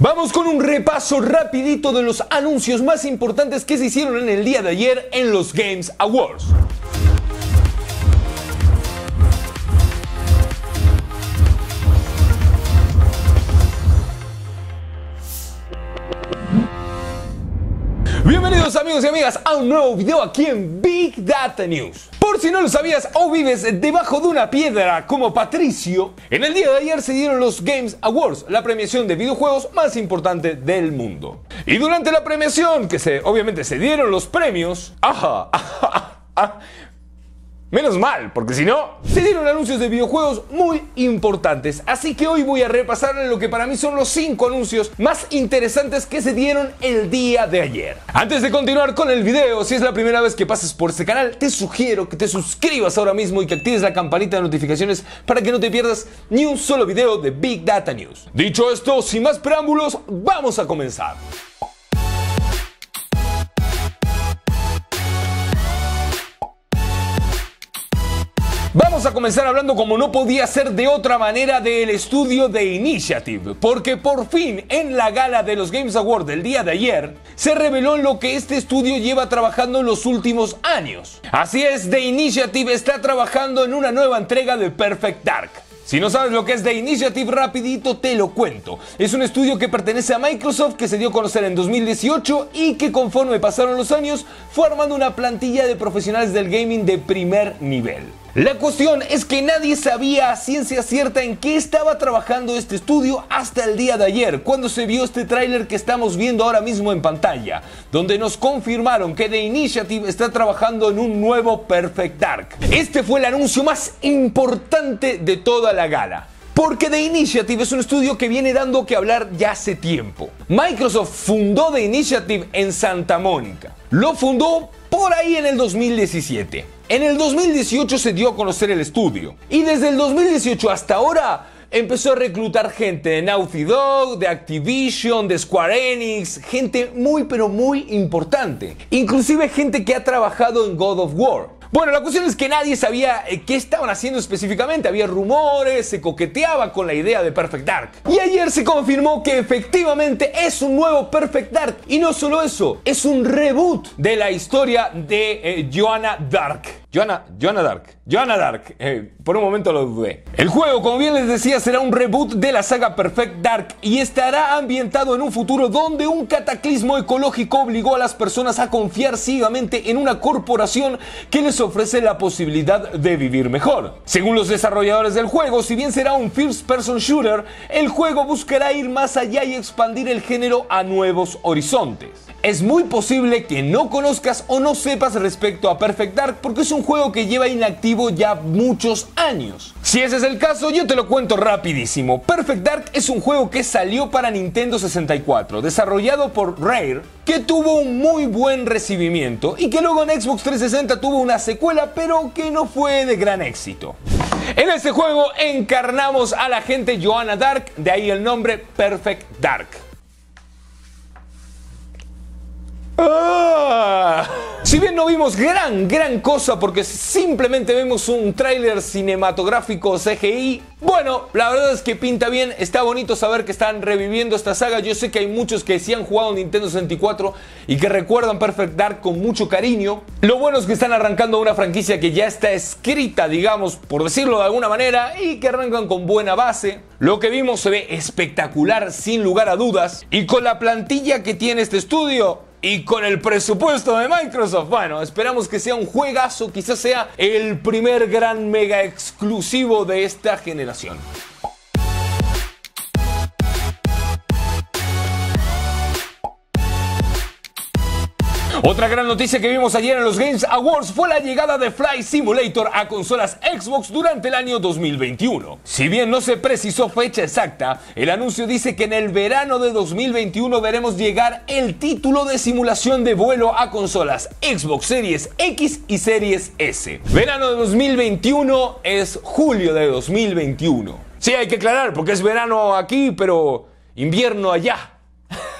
Vamos con un repaso rapidito de los anuncios más importantes que se hicieron en el día de ayer en los Games Awards. Bienvenidos amigos y amigas a un nuevo video aquí en Big Data News. Si no lo sabías o vives debajo de una piedra como Patricio, en el día de ayer se dieron los Games Awards, la premiación de videojuegos más importante del mundo. Y durante la premiación, que se, obviamente se dieron los premios, ajá, ajá, ajá Menos mal, porque si no, se dieron anuncios de videojuegos muy importantes. Así que hoy voy a repasar lo que para mí son los 5 anuncios más interesantes que se dieron el día de ayer. Antes de continuar con el video, si es la primera vez que pases por este canal, te sugiero que te suscribas ahora mismo y que actives la campanita de notificaciones para que no te pierdas ni un solo video de Big Data News. Dicho esto, sin más preámbulos, vamos a comenzar. Vamos a comenzar hablando como no podía ser de otra manera del estudio de Initiative, porque por fin en la gala de los Games Awards del día de ayer se reveló lo que este estudio lleva trabajando en los últimos años. Así es, The Initiative está trabajando en una nueva entrega de Perfect Dark. Si no sabes lo que es The Initiative, rapidito te lo cuento. Es un estudio que pertenece a Microsoft que se dio a conocer en 2018 y que conforme pasaron los años fue armando una plantilla de profesionales del gaming de primer nivel. La cuestión es que nadie sabía a ciencia cierta en qué estaba trabajando este estudio hasta el día de ayer, cuando se vio este tráiler que estamos viendo ahora mismo en pantalla, donde nos confirmaron que The Initiative está trabajando en un nuevo Perfect Dark. Este fue el anuncio más importante de toda la gala. Porque The Initiative es un estudio que viene dando que hablar ya hace tiempo. Microsoft fundó The Initiative en Santa Mónica. Lo fundó por ahí en el 2017. En el 2018 se dio a conocer el estudio y desde el 2018 hasta ahora empezó a reclutar gente de Naughty Dog, de Activision, de Square Enix, gente muy pero muy importante, inclusive gente que ha trabajado en God of War. Bueno, la cuestión es que nadie sabía eh, qué estaban haciendo específicamente. Había rumores, se coqueteaba con la idea de Perfect Dark. Y ayer se confirmó que efectivamente es un nuevo Perfect Dark. Y no solo eso, es un reboot de la historia de eh, Joanna Dark. Joanna, Dark. Joanna Dark. Eh, por un momento lo dudé. El juego, como bien les decía, será un reboot de la saga Perfect Dark y estará ambientado en un futuro donde un cataclismo ecológico obligó a las personas a confiar ciegamente en una corporación que les ofrece la posibilidad de vivir mejor. Según los desarrolladores del juego, si bien será un first person shooter, el juego buscará ir más allá y expandir el género a nuevos horizontes es muy posible que no conozcas o no sepas respecto a Perfect Dark porque es un juego que lleva inactivo ya muchos años. Si ese es el caso, yo te lo cuento rapidísimo. Perfect Dark es un juego que salió para Nintendo 64, desarrollado por Rare, que tuvo un muy buen recibimiento y que luego en Xbox 360 tuvo una secuela, pero que no fue de gran éxito. En este juego encarnamos a la gente Joanna Dark, de ahí el nombre Perfect Dark. Ah. Si bien no vimos gran, gran cosa porque simplemente vemos un tráiler cinematográfico CGI, bueno, la verdad es que pinta bien, está bonito saber que están reviviendo esta saga. Yo sé que hay muchos que sí han jugado Nintendo 64 y que recuerdan Perfect Dark con mucho cariño. Lo bueno es que están arrancando una franquicia que ya está escrita, digamos, por decirlo de alguna manera, y que arrancan con buena base. Lo que vimos se ve espectacular, sin lugar a dudas, y con la plantilla que tiene este estudio, y con el presupuesto de Microsoft, bueno, esperamos que sea un juegazo, quizás sea el primer gran mega exclusivo de esta generación. Otra gran noticia que vimos ayer en los Games Awards fue la llegada de Fly Simulator a consolas Xbox durante el año 2021. Si bien no se precisó fecha exacta, el anuncio dice que en el verano de 2021 veremos llegar el título de simulación de vuelo a consolas Xbox Series X y Series S. Verano de 2021 es julio de 2021. Sí, hay que aclarar porque es verano aquí, pero invierno allá.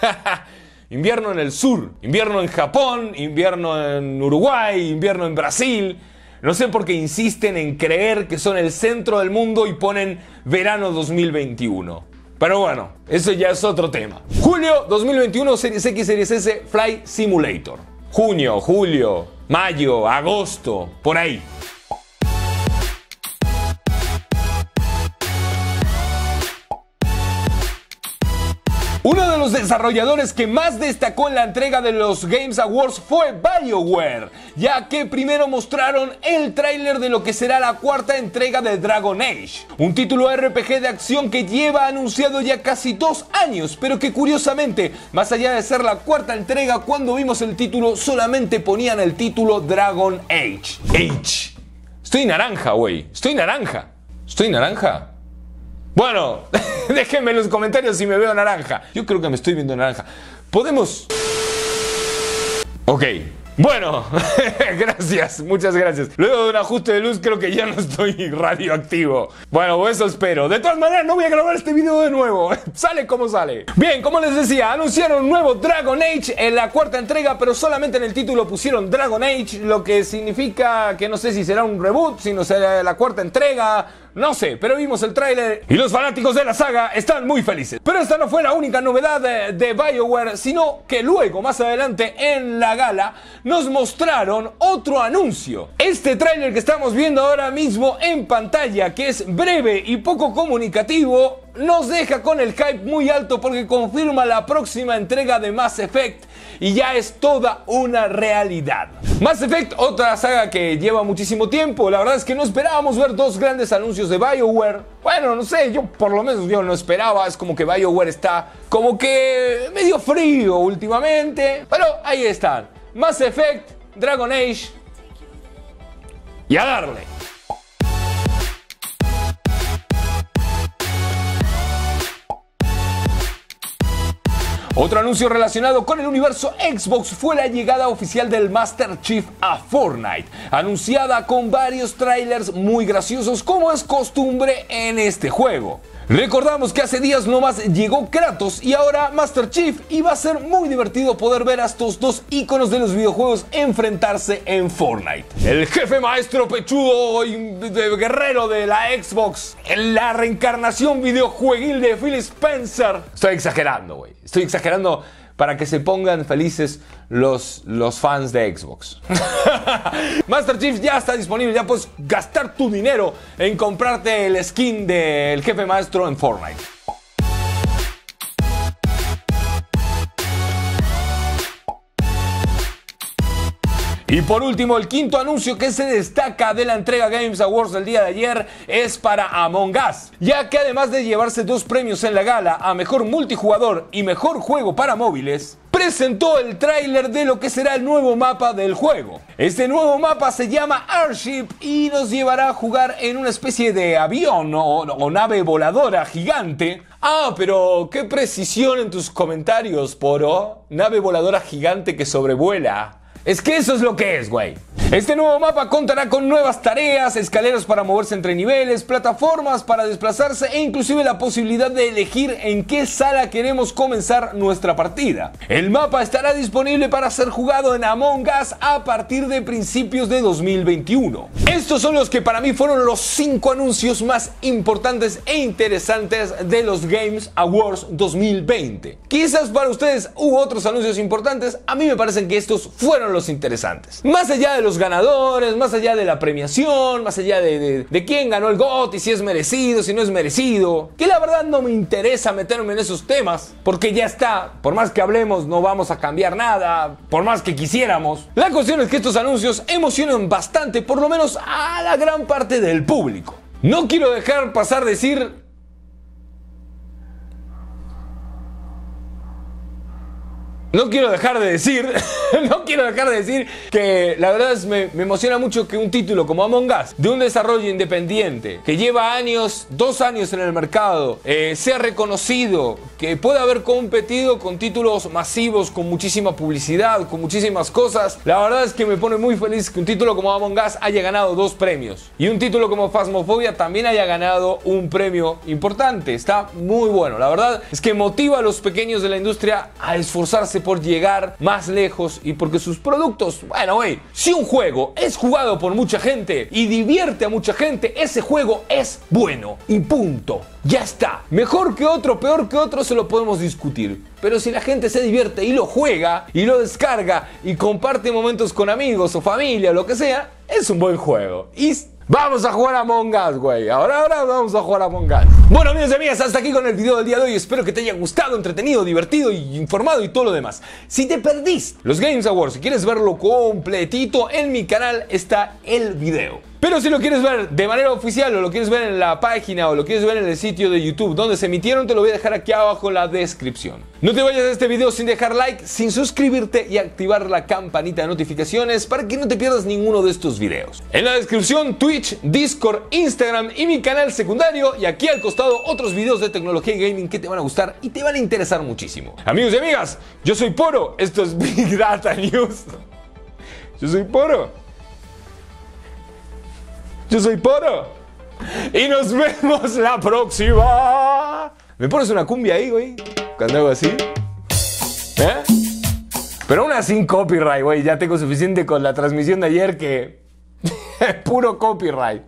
Invierno en el sur, invierno en Japón, invierno en Uruguay, invierno en Brasil. No sé por qué insisten en creer que son el centro del mundo y ponen verano 2021. Pero bueno, eso ya es otro tema. Julio 2021, Series X, Series S, Fly Simulator. Junio, julio, mayo, agosto, por ahí. Uno de los desarrolladores que más destacó en la entrega de los Games Awards fue BioWare, ya que primero mostraron el tráiler de lo que será la cuarta entrega de Dragon Age, un título RPG de acción que lleva anunciado ya casi dos años, pero que curiosamente, más allá de ser la cuarta entrega, cuando vimos el título solamente ponían el título Dragon Age. Age. Estoy naranja, güey. Estoy naranja. Estoy naranja. Bueno, déjenme en los comentarios si me veo naranja. Yo creo que me estoy viendo naranja. Podemos... Ok, bueno, gracias, muchas gracias. Luego de un ajuste de luz creo que ya no estoy radioactivo. Bueno, eso espero. De todas maneras, no voy a grabar este video de nuevo. sale como sale. Bien, como les decía, anunciaron un nuevo Dragon Age en la cuarta entrega, pero solamente en el título pusieron Dragon Age, lo que significa que no sé si será un reboot, si no será la cuarta entrega no sé, pero vimos el tráiler y los fanáticos de la saga están muy felices. Pero esta no fue la única novedad de, BioWare, sino que luego, más adelante en la gala, nos mostraron otro anuncio. Este tráiler que estamos viendo ahora mismo en pantalla, que es breve y poco comunicativo, nos deja con el hype muy alto porque confirma la próxima entrega de Mass Effect y ya es toda una realidad. Mass Effect, otra saga que lleva muchísimo tiempo, la verdad es que no esperábamos ver dos grandes anuncios de BioWare. Bueno, no sé, yo por lo menos yo no esperaba, es como que BioWare está como que medio frío últimamente, pero ahí están. Mass Effect, Dragon Age y a darle. Otro anuncio relacionado con el universo Xbox fue la llegada oficial del Master Chief a Fortnite, anunciada con varios trailers muy graciosos como es costumbre en este juego. Recordamos que hace días nomás llegó Kratos y ahora Master Chief y va a ser muy divertido poder ver a estos dos iconos de los videojuegos enfrentarse en Fortnite. El jefe maestro pechudo y guerrero de la Xbox, la reencarnación videojueguil de Phil Spencer. Estoy exagerando, güey. Estoy exagerando para que se pongan felices los, los fans de Xbox. Master Chief ya está disponible, ya puedes gastar tu dinero en comprarte el skin del jefe maestro en Fortnite. Y por último, el quinto anuncio que se destaca de la entrega Games Awards del día de ayer es para Among Us, ya que además de llevarse dos premios en la gala a Mejor Multijugador y Mejor Juego para Móviles, presentó el tráiler de lo que será el nuevo mapa del juego. Este nuevo mapa se llama Airship y nos llevará a jugar en una especie de avión o, o nave voladora gigante. Ah, pero qué precisión en tus comentarios, Poro. Nave voladora gigante que sobrevuela. Es que eso es lo que es, güey. Este nuevo mapa contará con nuevas tareas, escaleras para moverse entre niveles, plataformas para desplazarse e inclusive la posibilidad de elegir en qué sala queremos comenzar nuestra partida. El mapa estará disponible para ser jugado en Among Us a partir de principios de 2021. Estos son los que para mí fueron los 5 anuncios más importantes e interesantes de los Games Awards 2020. Quizás para ustedes hubo otros anuncios importantes, a mí me parecen que estos fueron los interesantes. Más allá de los ganadores, más allá de la premiación, más allá de, quién ganó el GOT y si es merecido, si no es merecido. Que la verdad no me interesa meterme en esos temas, porque ya está. Por más que hablemos, no vamos a cambiar nada, por más que quisiéramos. La cuestión es que estos anuncios emocionan bastante, por lo menos a la gran parte del público. No quiero dejar pasar decir No quiero dejar de decir, no quiero dejar de decir que la verdad es me, me, emociona mucho que un título como Among Us, de un desarrollo independiente, que lleva años, dos años en el mercado, eh, sea reconocido, que pueda haber competido con títulos masivos, con muchísima publicidad, con muchísimas cosas. La verdad es que me pone muy feliz que un título como Among Us haya ganado dos premios. Y un título como Phasmophobia también haya ganado un premio importante. Está muy bueno. La verdad es que motiva a los pequeños de la industria a esforzarse por llegar más lejos y porque sus productos, bueno, güey, si un juego es jugado por mucha gente y divierte a mucha gente, ese juego es bueno y punto. Ya está. Mejor que otro, peor que otro, se lo podemos discutir. Pero si la gente se divierte y lo juega y lo descarga y comparte momentos con amigos o familia o lo que sea, es un buen juego. Y Vamos a jugar a Us, güey. Ahora, ahora vamos a jugar a Us. Bueno, amigos y amigas, hasta aquí con el video del día de hoy. Espero que te haya gustado, entretenido, divertido y informado y todo lo demás. Si te perdiste los Games Awards, si quieres verlo completito, en mi canal está el video. Pero si lo quieres ver de manera oficial o lo quieres ver en la página o lo quieres ver en el sitio de YouTube donde se emitieron, te lo voy a dejar aquí abajo en la descripción. No te vayas de este video sin dejar like, sin suscribirte y activar la campanita de notificaciones para que no te pierdas ninguno de estos videos. En la descripción Twitch, Discord, Instagram y mi canal secundario y aquí al costado otros videos de tecnología y gaming que te van a gustar y te van a interesar muchísimo. Amigos y amigas, yo soy Poro, esto es Big Data News. Yo soy Poro. Yo soy Poro. Y nos vemos la próxima. ¿Me pones una cumbia ahí, güey? Cuando hago así. ¿Eh? Pero una sin copyright, güey. Ya tengo suficiente con la transmisión de ayer que... puro copyright.